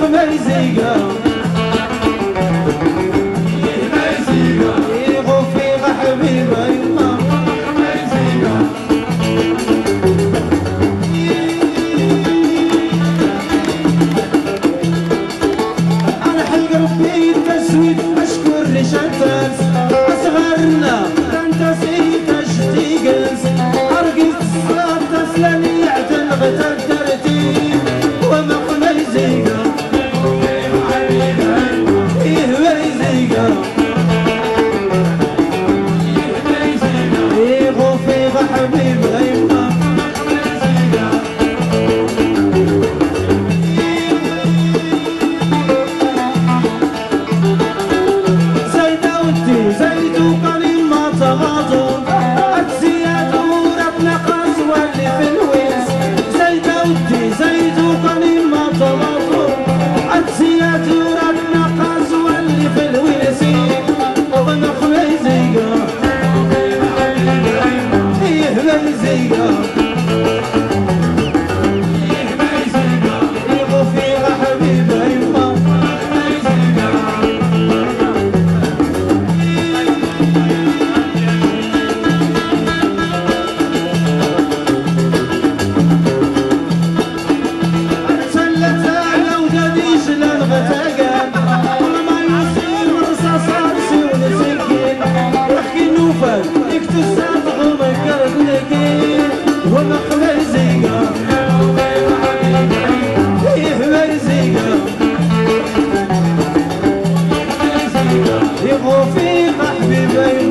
Parisigo.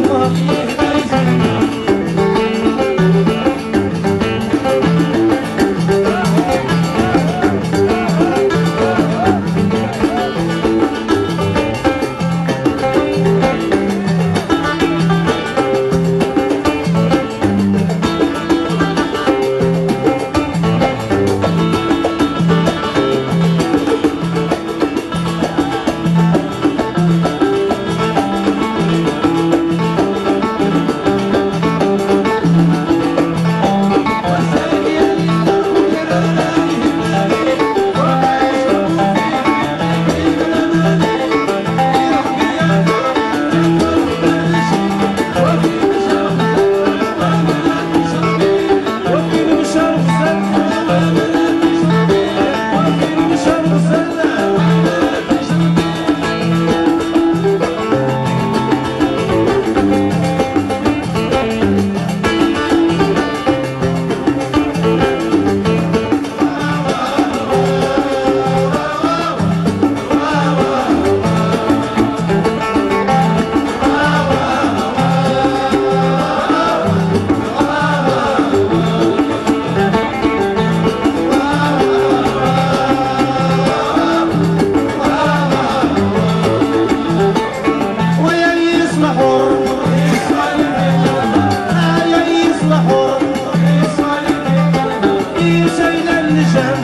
ويش قرح vision